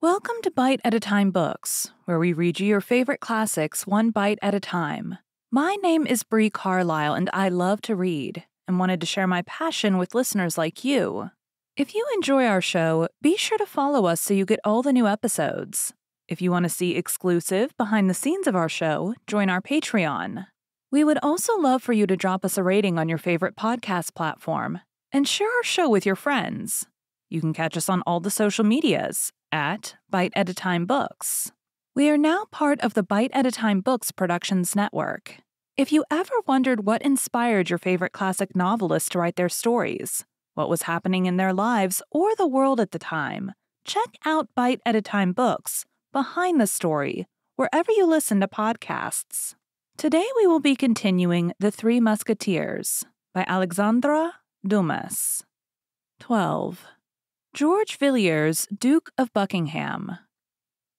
Welcome to Bite at a Time Books, where we read you your favorite classics one bite at a time. My name is Bree Carlile, and I love to read and wanted to share my passion with listeners like you. If you enjoy our show, be sure to follow us so you get all the new episodes. If you want to see exclusive behind the scenes of our show, join our Patreon. We would also love for you to drop us a rating on your favorite podcast platform and share our show with your friends. You can catch us on all the social medias at Bite at a Time Books. We are now part of the Bite at a Time Books Productions Network. If you ever wondered what inspired your favorite classic novelists to write their stories, what was happening in their lives or the world at the time, check out Bite at a Time Books Behind the Story wherever you listen to podcasts. Today we will be continuing The Three Musketeers by Alexandre Dumas. 12. George Villiers, Duke of Buckingham.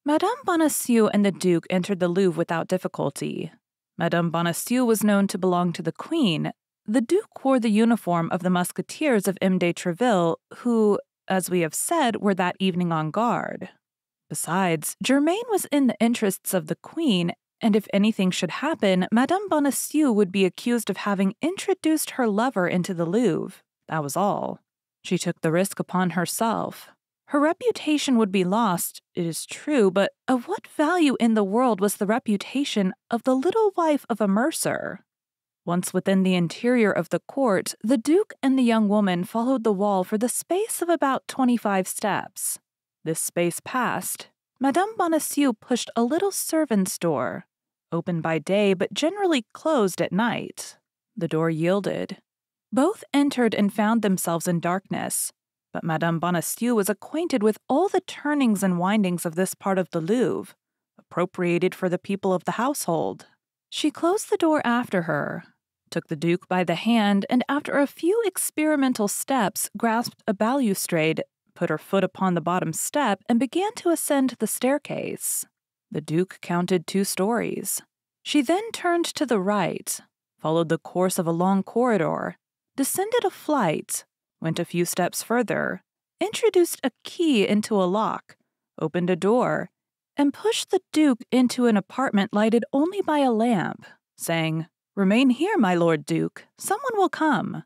Madame Bonacieux and the Duke entered the Louvre without difficulty. Madame Bonacieux was known to belong to the Queen. The Duke wore the uniform of the Musketeers of M. de Treville, who, as we have said, were that evening on guard. Besides, Germain was in the interests of the Queen, and if anything should happen, Madame Bonacieux would be accused of having introduced her lover into the Louvre. That was all. She took the risk upon herself. Her reputation would be lost, it is true, but of what value in the world was the reputation of the little wife of a mercer? Once within the interior of the court, the Duke and the young woman followed the wall for the space of about twenty five steps. This space passed. Madame Bonacieux pushed a little servant's door, open by day but generally closed at night. The door yielded. Both entered and found themselves in darkness, but Madame Bonacieux was acquainted with all the turnings and windings of this part of the Louvre, appropriated for the people of the household. She closed the door after her, took the Duke by the hand, and after a few experimental steps, grasped a balustrade, put her foot upon the bottom step, and began to ascend the staircase. The Duke counted two stories. She then turned to the right, followed the course of a long corridor, descended a flight, went a few steps further, introduced a key into a lock, opened a door, and pushed the Duke into an apartment lighted only by a lamp, saying, Remain here, my Lord Duke. Someone will come.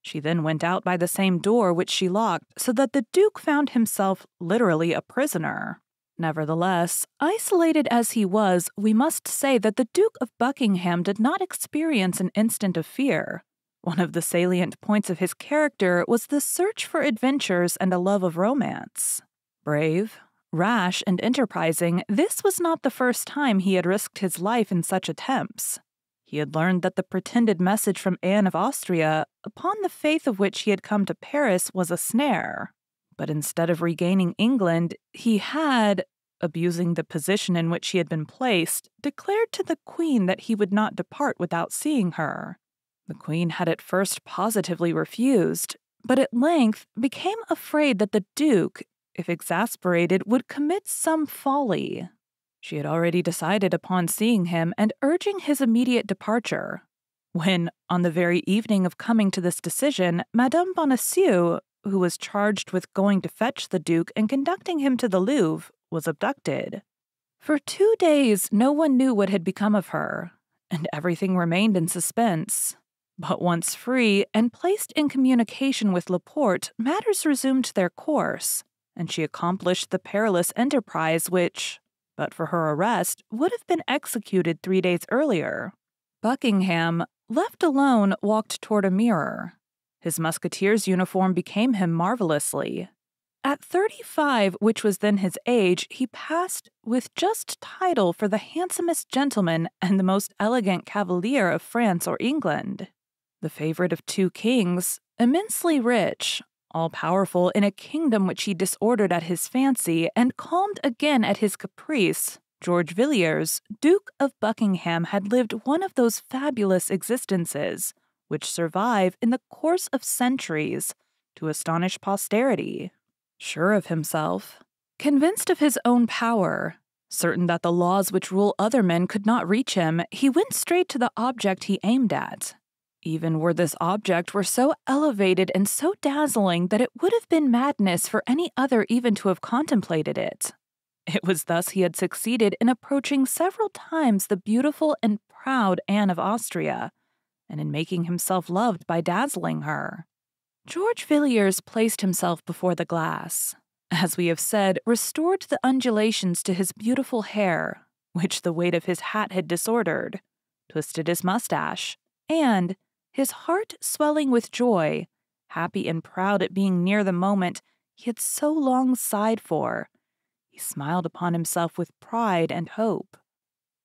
She then went out by the same door which she locked, so that the Duke found himself literally a prisoner. Nevertheless, isolated as he was, we must say that the Duke of Buckingham did not experience an instant of fear, one of the salient points of his character was the search for adventures and a love of romance. Brave, rash, and enterprising, this was not the first time he had risked his life in such attempts. He had learned that the pretended message from Anne of Austria, upon the faith of which he had come to Paris, was a snare. But instead of regaining England, he had, abusing the position in which he had been placed, declared to the Queen that he would not depart without seeing her. The queen had at first positively refused, but at length became afraid that the duke, if exasperated, would commit some folly. She had already decided upon seeing him and urging his immediate departure. When, on the very evening of coming to this decision, Madame Bonacieux, who was charged with going to fetch the Duke and conducting him to the Louvre, was abducted. For two days, no one knew what had become of her, and everything remained in suspense. But once free and placed in communication with Laporte, matters resumed their course, and she accomplished the perilous enterprise which, but for her arrest, would have been executed three days earlier. Buckingham, left alone, walked toward a mirror. His musketeer's uniform became him marvelously. At 35, which was then his age, he passed with just title for the handsomest gentleman and the most elegant cavalier of France or England the favorite of two kings, immensely rich, all powerful in a kingdom which he disordered at his fancy and calmed again at his caprice, George Villiers, Duke of Buckingham, had lived one of those fabulous existences which survive in the course of centuries to astonish posterity. Sure of himself, convinced of his own power, certain that the laws which rule other men could not reach him, he went straight to the object he aimed at even were this object were so elevated and so dazzling that it would have been madness for any other even to have contemplated it. It was thus he had succeeded in approaching several times the beautiful and proud Anne of Austria, and in making himself loved by dazzling her. George Villiers placed himself before the glass, as we have said, restored the undulations to his beautiful hair, which the weight of his hat had disordered, twisted his mustache, and, his heart swelling with joy, happy and proud at being near the moment he had so long sighed for, he smiled upon himself with pride and hope.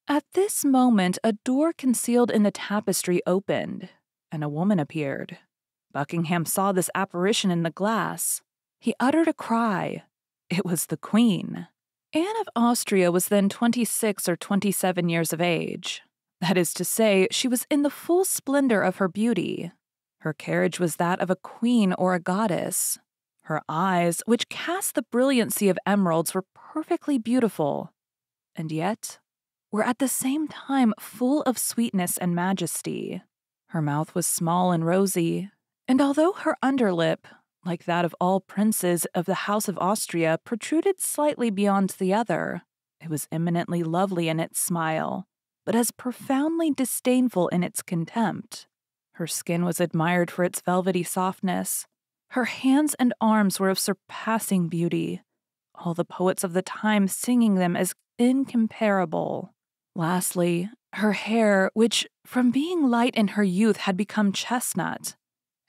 At this moment, a door concealed in the tapestry opened, and a woman appeared. Buckingham saw this apparition in the glass. He uttered a cry. It was the Queen. Anne of Austria was then 26 or 27 years of age. That is to say, she was in the full splendor of her beauty. Her carriage was that of a queen or a goddess. Her eyes, which cast the brilliancy of emeralds, were perfectly beautiful, and yet were at the same time full of sweetness and majesty. Her mouth was small and rosy, and although her underlip, like that of all princes of the House of Austria, protruded slightly beyond the other, it was eminently lovely in its smile, but as profoundly disdainful in its contempt. Her skin was admired for its velvety softness. Her hands and arms were of surpassing beauty, all the poets of the time singing them as incomparable. Lastly, her hair, which from being light in her youth had become chestnut,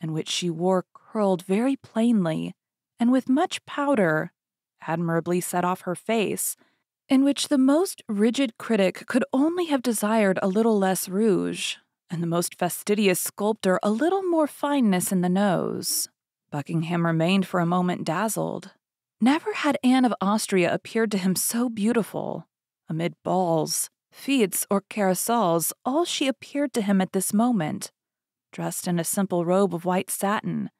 and which she wore curled very plainly and with much powder, admirably set off her face, in which the most rigid critic could only have desired a little less rouge, and the most fastidious sculptor a little more fineness in the nose. Buckingham remained for a moment dazzled. Never had Anne of Austria appeared to him so beautiful. Amid balls, fetes, or carousals, all she appeared to him at this moment, dressed in a simple robe of white satin,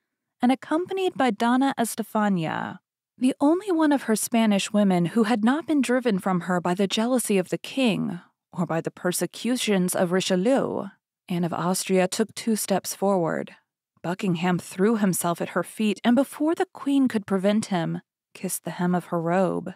and accompanied by Donna Estefania, the only one of her Spanish women who had not been driven from her by the jealousy of the king or by the persecutions of Richelieu. Anne of Austria took two steps forward. Buckingham threw himself at her feet, and before the queen could prevent him, kissed the hem of her robe.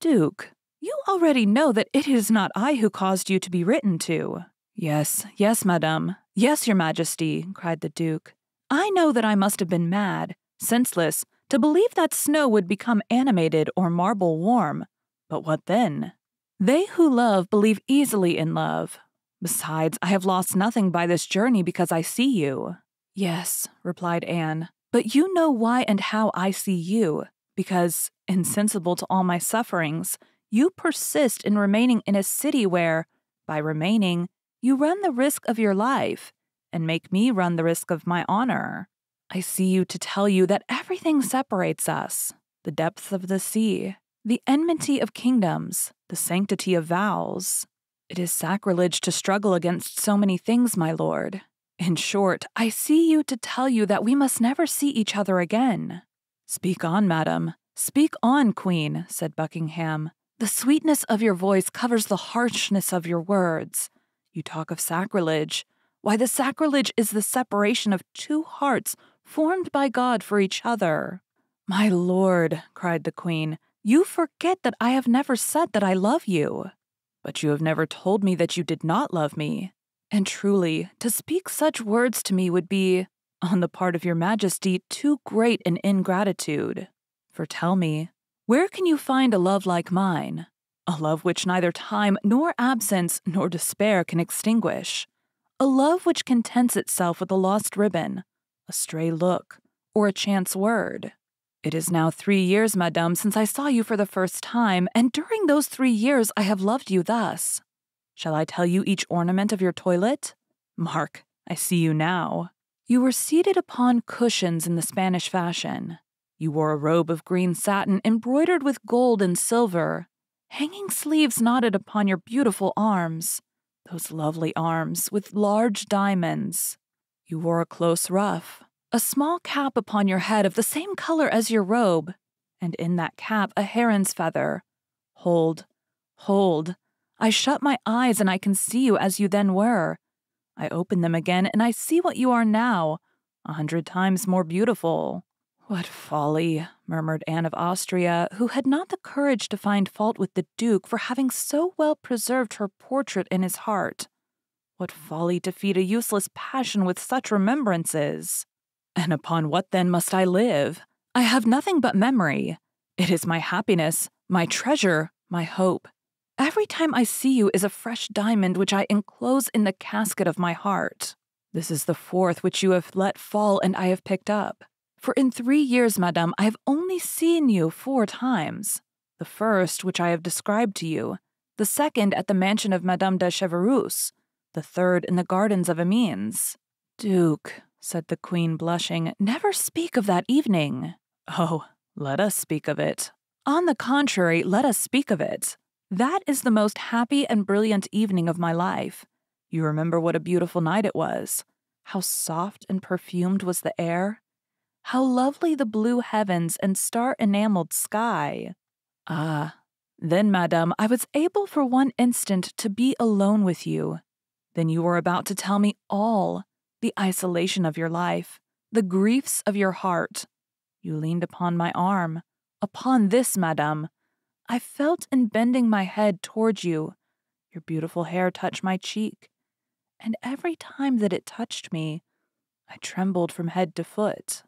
Duke, you already know that it is not I who caused you to be written to. Yes, yes, madame. Yes, your majesty, cried the duke. I know that I must have been mad, senseless, to believe that snow would become animated or marble warm. But what then? They who love believe easily in love. Besides, I have lost nothing by this journey because I see you. Yes, replied Anne, but you know why and how I see you, because, insensible to all my sufferings, you persist in remaining in a city where, by remaining, you run the risk of your life and make me run the risk of my honor. I see you to tell you that everything separates us the depth of the sea, the enmity of kingdoms, the sanctity of vows. It is sacrilege to struggle against so many things, my lord. In short, I see you to tell you that we must never see each other again. Speak on, madam. Speak on, queen, said Buckingham. The sweetness of your voice covers the harshness of your words. You talk of sacrilege. Why, the sacrilege is the separation of two hearts formed by God for each other. My lord, cried the queen, you forget that I have never said that I love you. But you have never told me that you did not love me. And truly, to speak such words to me would be, on the part of your majesty, too great an ingratitude. For tell me, where can you find a love like mine? A love which neither time nor absence nor despair can extinguish. A love which contents itself with a lost ribbon, a stray look, or a chance word. It is now three years, madame, since I saw you for the first time, and during those three years I have loved you thus. Shall I tell you each ornament of your toilet? Mark, I see you now. You were seated upon cushions in the Spanish fashion. You wore a robe of green satin embroidered with gold and silver, hanging sleeves knotted upon your beautiful arms, those lovely arms with large diamonds. You wore a close ruff, a small cap upon your head of the same color as your robe, and in that cap a heron's feather. Hold, hold. I shut my eyes and I can see you as you then were. I open them again and I see what you are now, a hundred times more beautiful. What folly, murmured Anne of Austria, who had not the courage to find fault with the Duke for having so well preserved her portrait in his heart. What folly to feed a useless passion with such remembrances! And upon what then must I live? I have nothing but memory. It is my happiness, my treasure, my hope. Every time I see you is a fresh diamond which I enclose in the casket of my heart. This is the fourth which you have let fall and I have picked up. For in three years, madame, I have only seen you four times. The first, which I have described to you, the second at the mansion of Madame de Chevreuse, the third in the gardens of Amiens. Duke, said the queen, blushing, never speak of that evening. Oh, let us speak of it. On the contrary, let us speak of it. That is the most happy and brilliant evening of my life. You remember what a beautiful night it was. How soft and perfumed was the air. How lovely the blue heavens and star enameled sky. Ah, then, madame, I was able for one instant to be alone with you. Then you were about to tell me all the isolation of your life, the griefs of your heart. You leaned upon my arm, upon this, madame. I felt in bending my head towards you. Your beautiful hair touched my cheek, and every time that it touched me, I trembled from head to foot.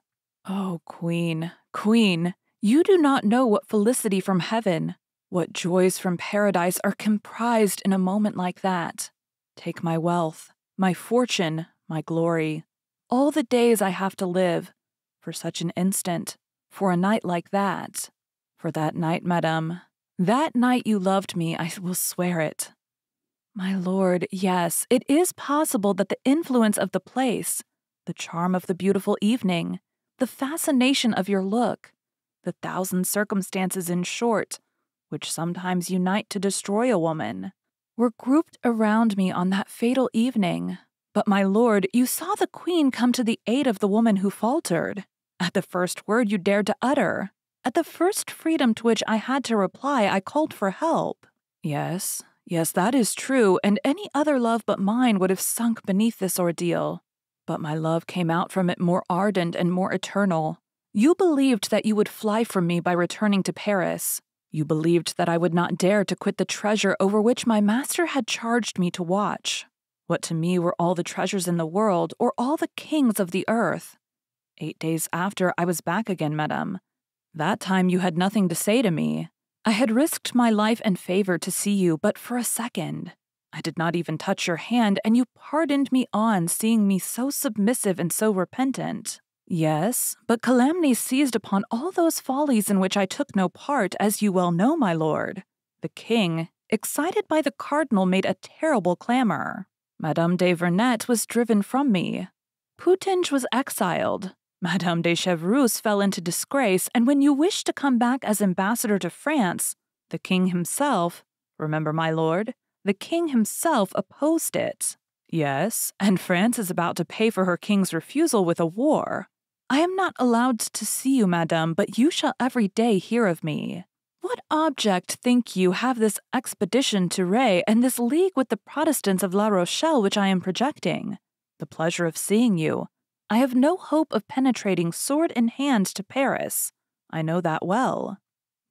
Oh, Queen, Queen, you do not know what felicity from heaven, what joys from paradise are comprised in a moment like that. Take my wealth, my fortune, my glory, all the days I have to live, for such an instant, for a night like that. For that night, madame, that night you loved me, I will swear it. My lord, yes, it is possible that the influence of the place, the charm of the beautiful evening, the fascination of your look, the thousand circumstances, in short, which sometimes unite to destroy a woman, were grouped around me on that fatal evening but, my lord, you saw the queen come to the aid of the woman who faltered. At the first word you dared to utter, at the first freedom to which I had to reply, I called for help. Yes, yes, that is true, and any other love but mine would have sunk beneath this ordeal. But my love came out from it more ardent and more eternal. You believed that you would fly from me by returning to Paris. You believed that I would not dare to quit the treasure over which my master had charged me to watch what to me were all the treasures in the world or all the kings of the earth. Eight days after, I was back again, madame. That time you had nothing to say to me. I had risked my life and favor to see you but for a second. I did not even touch your hand, and you pardoned me on seeing me so submissive and so repentant. Yes, but calamity seized upon all those follies in which I took no part, as you well know, my lord. The king, excited by the cardinal, made a terrible clamor. Madame de Vernet was driven from me. Putange was exiled. Madame de Chevreuse fell into disgrace, and when you wished to come back as ambassador to France, the king himself, remember, my lord, the king himself opposed it. Yes, and France is about to pay for her king's refusal with a war. I am not allowed to see you, madame, but you shall every day hear of me. What object, think you, have this expedition to Ré and this league with the Protestants of La Rochelle which I am projecting? The pleasure of seeing you. I have no hope of penetrating sword in hand to Paris. I know that well.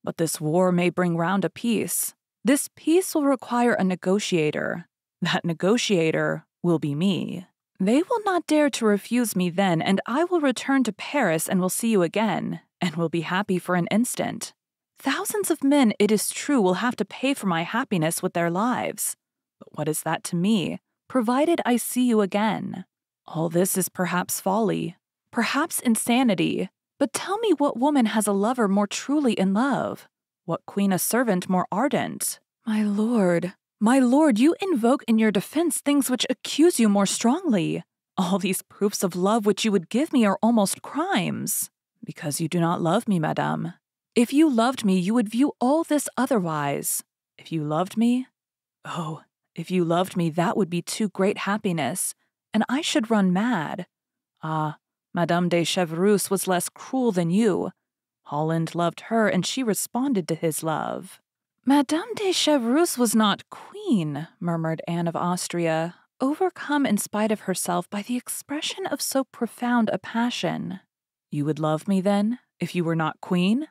But this war may bring round a peace. This peace will require a negotiator. That negotiator will be me. They will not dare to refuse me then, and I will return to Paris and will see you again, and will be happy for an instant. Thousands of men, it is true, will have to pay for my happiness with their lives. But what is that to me, provided I see you again? All this is perhaps folly, perhaps insanity, but tell me what woman has a lover more truly in love? What queen a servant more ardent? My lord, my lord, you invoke in your defense things which accuse you more strongly. All these proofs of love which you would give me are almost crimes. Because you do not love me, madame. If you loved me, you would view all this otherwise. If you loved me, oh, if you loved me, that would be too great happiness, and I should run mad. Ah, Madame de Chevreuse was less cruel than you. Holland loved her, and she responded to his love. Madame de Chevreuse was not queen, murmured Anne of Austria, overcome in spite of herself by the expression of so profound a passion. You would love me then? If you were not queen?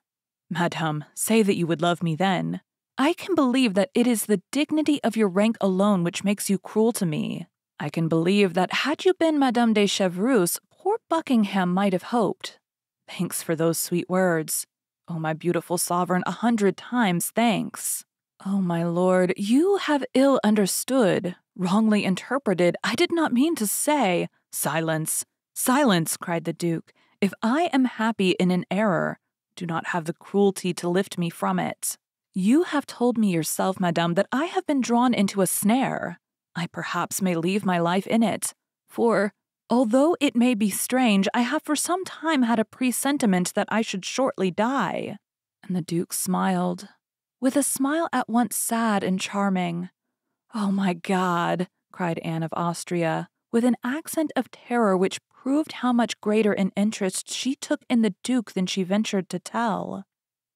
Madame, say that you would love me then. I can believe that it is the dignity of your rank alone which makes you cruel to me. I can believe that had you been Madame de Chevreuse, poor Buckingham might have hoped. Thanks for those sweet words. Oh, my beautiful sovereign, a hundred times thanks. Oh, my lord, you have ill understood, wrongly interpreted. I did not mean to say. Silence, silence, cried the Duke. If I am happy in an error, do not have the cruelty to lift me from it. You have told me yourself, madame, that I have been drawn into a snare. I perhaps may leave my life in it. For, although it may be strange, I have for some time had a presentiment that I should shortly die. And the Duke smiled, with a smile at once sad and charming. Oh my God, cried Anne of Austria, with an accent of terror which proved how much greater an interest she took in the Duke than she ventured to tell.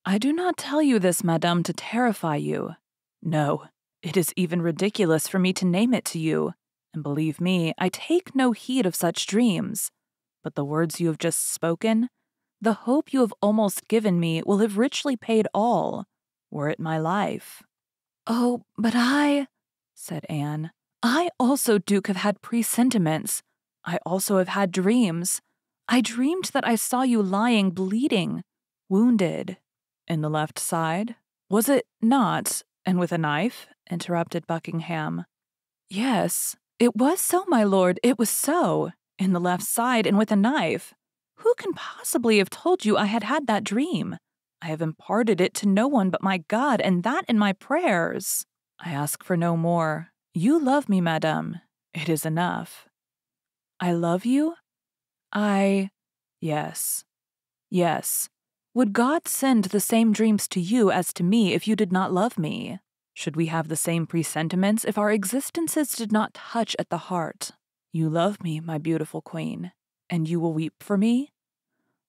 I do not tell you this, madame, to terrify you. No, it is even ridiculous for me to name it to you, and believe me, I take no heed of such dreams. But the words you have just spoken, the hope you have almost given me, will have richly paid all, were it my life. Oh, but I, said Anne, I also, Duke, have had presentiments. I also have had dreams. I dreamed that I saw you lying bleeding, wounded, in the left side? Was it not? And with a knife? interrupted Buckingham. Yes, it was so, my lord, it was so. In the left side and with a knife. Who can possibly have told you I had had that dream? I have imparted it to no one but my God, and that in my prayers. I ask for no more. You love me, madame. It is enough. I love you? I. Yes. Yes. Would God send the same dreams to you as to me if you did not love me? Should we have the same presentiments if our existences did not touch at the heart? You love me, my beautiful queen, and you will weep for me?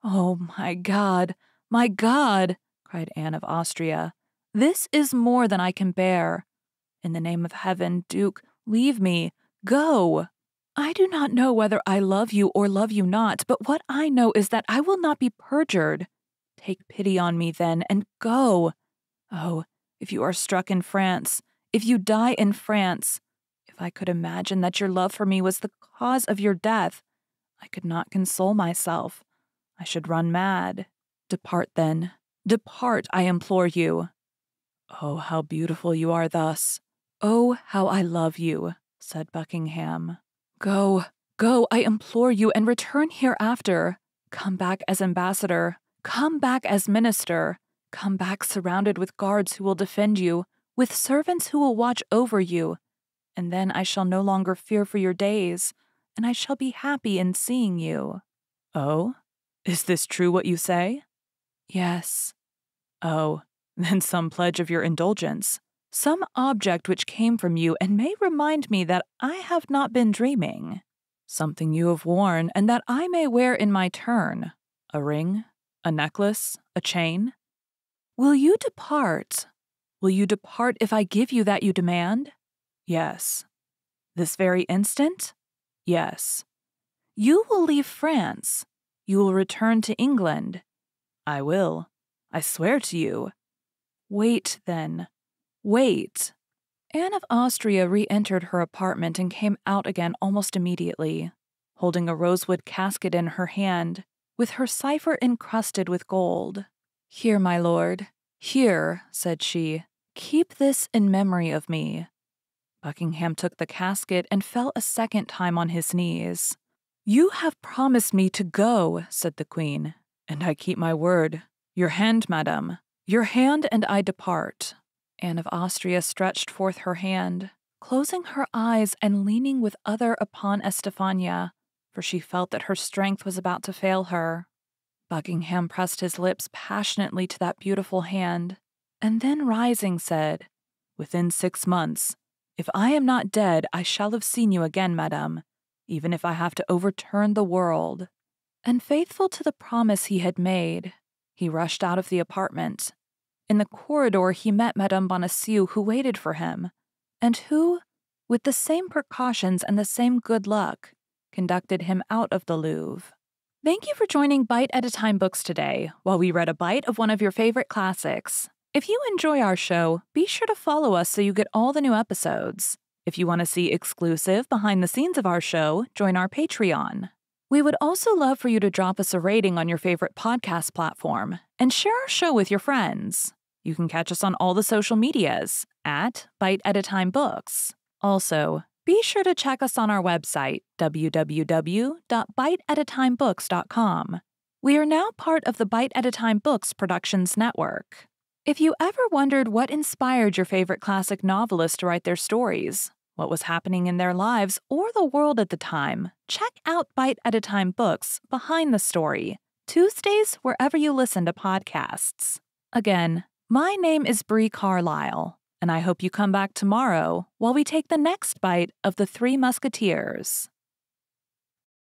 Oh, my God, my God, cried Anne of Austria. This is more than I can bear. In the name of heaven, Duke, leave me. Go. I do not know whether I love you or love you not, but what I know is that I will not be perjured. Take pity on me then, and go. Oh, if you are struck in France, if you die in France, if I could imagine that your love for me was the cause of your death, I could not console myself. I should run mad. Depart then. Depart, I implore you. Oh, how beautiful you are thus. Oh, how I love you, said Buckingham. Go, go, I implore you, and return hereafter. Come back as ambassador. Come back as minister. Come back surrounded with guards who will defend you, with servants who will watch over you. And then I shall no longer fear for your days, and I shall be happy in seeing you. Oh? Is this true what you say? Yes. Oh, then some pledge of your indulgence, some object which came from you and may remind me that I have not been dreaming. Something you have worn and that I may wear in my turn. A ring, a necklace? A chain? Will you depart? Will you depart if I give you that you demand? Yes. This very instant? Yes. You will leave France. You will return to England. I will. I swear to you. Wait, then. Wait. Anne of Austria re entered her apartment and came out again almost immediately, holding a rosewood casket in her hand with her cipher encrusted with gold. Here, my lord, here, said she, keep this in memory of me. Buckingham took the casket and fell a second time on his knees. You have promised me to go, said the queen, and I keep my word. Your hand, madam, your hand, and I depart. Anne of Austria stretched forth her hand, closing her eyes and leaning with other upon Estefania, for she felt that her strength was about to fail her. Buckingham pressed his lips passionately to that beautiful hand, and then rising said, Within six months, if I am not dead, I shall have seen you again, madame, even if I have to overturn the world. And faithful to the promise he had made, he rushed out of the apartment. In the corridor, he met Madame Bonacieux, who waited for him, and who, with the same precautions and the same good luck, conducted him out of the Louvre. Thank you for joining Bite at a Time Books today while we read a bite of one of your favorite classics. If you enjoy our show, be sure to follow us so you get all the new episodes. If you want to see exclusive behind the scenes of our show, join our Patreon. We would also love for you to drop us a rating on your favorite podcast platform and share our show with your friends. You can catch us on all the social medias at Bite at a Time Books. Also, be sure to check us on our website, www.biteatatimebooks.com. We are now part of the Bite at a Time Books Productions Network. If you ever wondered what inspired your favorite classic novelists to write their stories, what was happening in their lives or the world at the time, check out Bite at a Time Books Behind the Story, Tuesdays wherever you listen to podcasts. Again, my name is Bree Carlile and I hope you come back tomorrow while we take the next bite of The Three Musketeers.